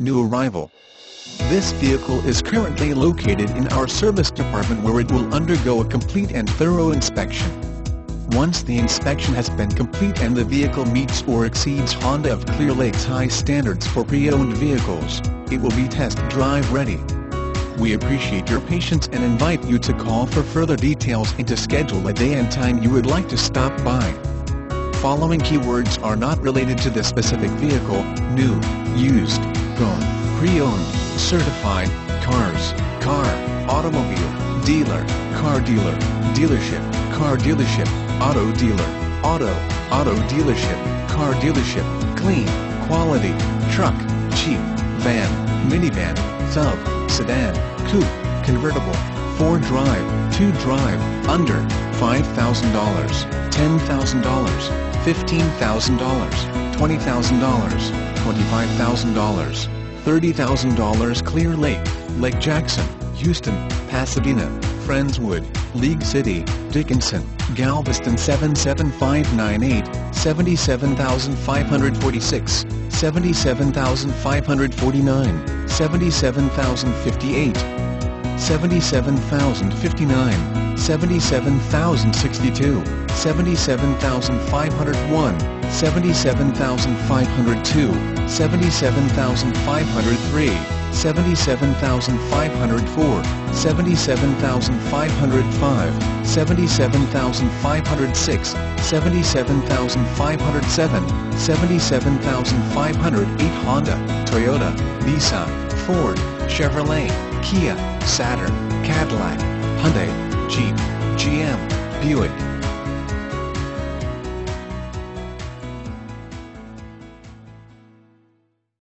new arrival. This vehicle is currently located in our service department where it will undergo a complete and thorough inspection. Once the inspection has been complete and the vehicle meets or exceeds Honda of Clear Lake's high standards for pre-owned vehicles, it will be test drive ready. We appreciate your patience and invite you to call for further details and to schedule a day and time you would like to stop by. Following keywords are not related to the specific vehicle, new, used, gone, pre-owned, certified, cars, car, automobile, dealer, car dealer, dealership, car dealership, auto dealer, auto, auto dealership, car dealership, clean, quality, truck, cheap, van, minivan, sub, sedan, coupe, convertible, 4 drive, 2 drive, under, $5,000, $10,000, $15,000, $20,000, $25,000, $30,000 Clear Lake, Lake Jackson, Houston, Pasadena, Friendswood, League City, Dickinson, Galveston 77598, 77546, 77549, 77058, 77059, 77062, 77501, 77502, 77503, 77504, 77505, 77506, 77507, 77508 Honda, Toyota, Nissan, Ford, Chevrolet, Kia, Saturn, Cadillac, Hyundai, Jeep, GM, Buick,